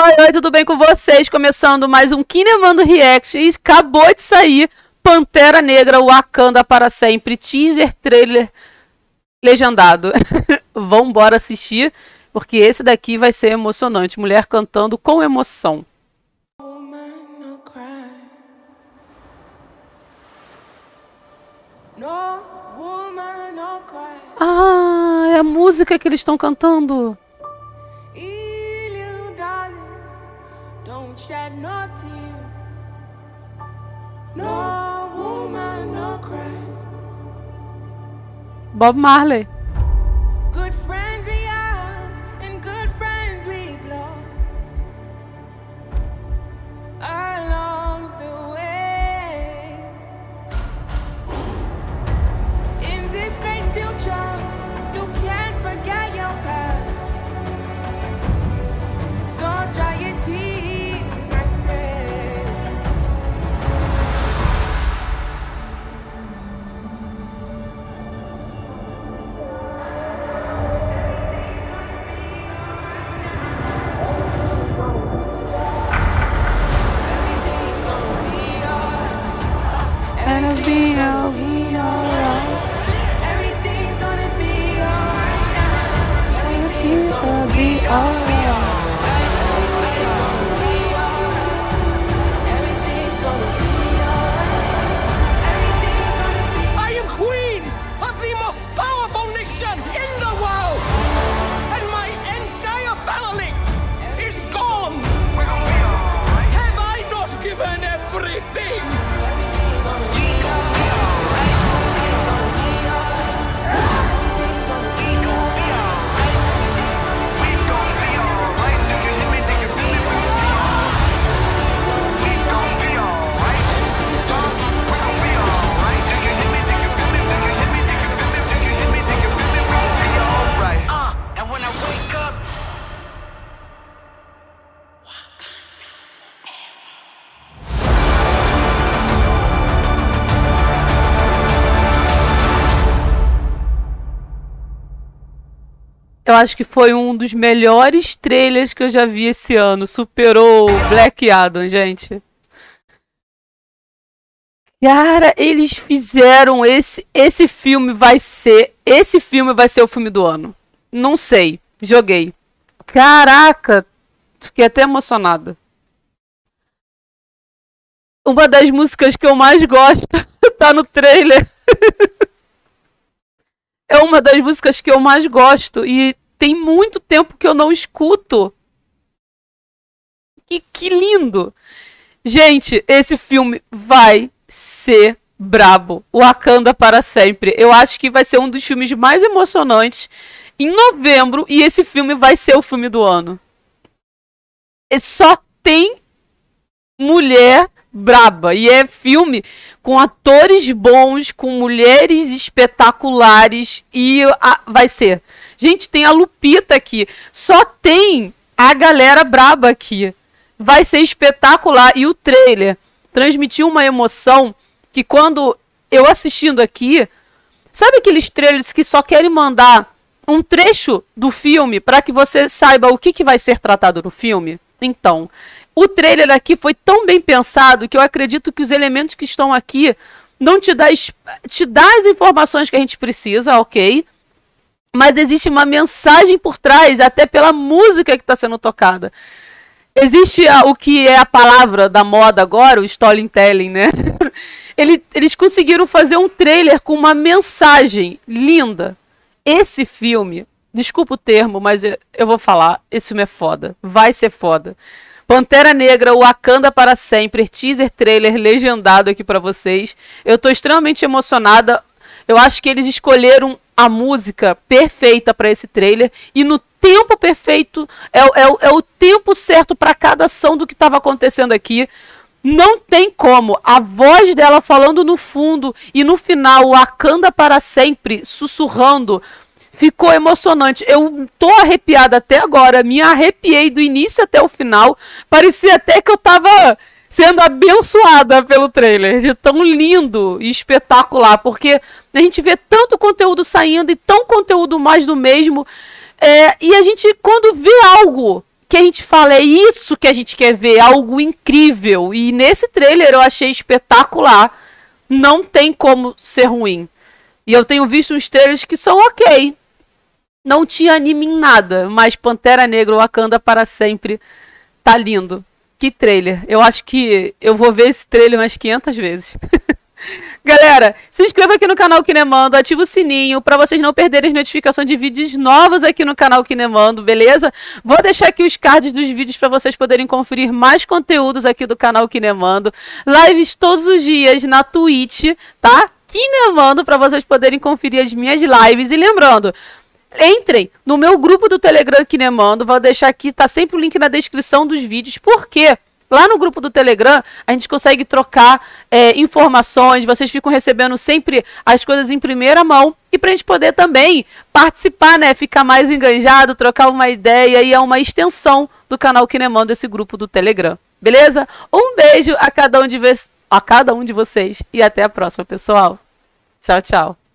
Oi, oi, tudo bem com vocês? Começando mais um Kinemando React. E acabou de sair Pantera Negra Wakanda para sempre. Teaser trailer legendado. Vambora assistir, porque esse daqui vai ser emocionante. Mulher cantando com emoção. Ah, é a música que eles estão cantando. Bob Marley. Be, alright. Everything's gonna be alright. Everything's gonna be alright. Eu acho que foi um dos melhores trailers que eu já vi esse ano. Superou Black Adam, gente. Cara, eles fizeram esse esse filme vai ser, esse filme vai ser o filme do ano. Não sei, joguei. Caraca, fiquei até emocionada. Uma das músicas que eu mais gosto tá no trailer. É uma das músicas que eu mais gosto e tem muito tempo que eu não escuto. Que, que lindo! Gente, esse filme vai ser brabo. Wakanda para sempre. Eu acho que vai ser um dos filmes mais emocionantes em novembro e esse filme vai ser o filme do ano. E só tem mulher braba e é filme com atores bons, com mulheres espetaculares e a- vai ser. Gente, tem a Lupita aqui. Só tem a galera braba aqui. Vai ser espetacular e o trailer transmitiu uma emoção que quando eu assistindo aqui, sabe aqueles trailers que só querem mandar um trecho do filme para que você saiba o que, que vai ser tratado no filme? Então, o trailer aqui foi tão bem pensado que eu acredito que os elementos que estão aqui não te es- te dá as informações que a gente precisa, ok? Mas existe uma mensagem por trás, até pela música que está sendo tocada. Existe a- o que é a palavra da moda agora, o storytelling, né? Ele- eles conseguiram fazer um trailer com uma mensagem linda. Esse filme, desculpa o termo, mas eu, eu vou falar, esse filme é foda. Vai ser foda. Pantera Negra, Wakanda para sempre, teaser trailer legendado aqui pra vocês. Eu tô extremamente emocionada. Eu acho que eles escolheram a música perfeita pra esse trailer e no tempo perfeito é, o- é o- é o tempo certo pra cada ação do que estava acontecendo aqui. Não tem como. A voz dela falando no fundo e no final, Wakanda para sempre, sussurrando. Ficou emocionante. Eu tô arrepiada até agora. Me arrepiei do início até o final. Parecia até que eu tava sendo abençoada pelo trailer. De tão lindo e espetacular. Porque a gente vê tanto conteúdo saindo e tão conteúdo mais do mesmo. É, e a gente, quando vê algo que a gente fala, é isso que a gente quer ver, algo incrível. E nesse trailer eu achei espetacular. Não tem como ser ruim. E eu tenho visto uns trailers que são ok. Não tinha anime em nada, mas Pantera Negra Wakanda para sempre tá lindo. Que trailer. Eu acho que eu vou ver esse trailer umas 500 vezes. Galera, se inscreva aqui no canal Kinemando, ativa o sininho para vocês não perderem as notificações de vídeos novos aqui no canal Kinemando, beleza? Vou deixar aqui os cards dos vídeos para vocês poderem conferir mais conteúdos aqui do canal Kinemando. Lives todos os dias na Twitch, tá? Kinemando para vocês poderem conferir as minhas lives. E lembrando, entrem no meu grupo do Telegram Kinemando, vou deixar aqui, tá sempre o link na descrição dos vídeos. Por quê? Lá no grupo do Telegram, a gente consegue trocar é, informações, vocês ficam recebendo sempre as coisas em primeira mão. E para a gente poder também participar, né? Ficar mais enganjado, trocar uma ideia e é uma extensão do canal Kinemão desse grupo do Telegram. Beleza? Um beijo a cada um de, a cada um de vocês e até a próxima, pessoal. Tchau, tchau.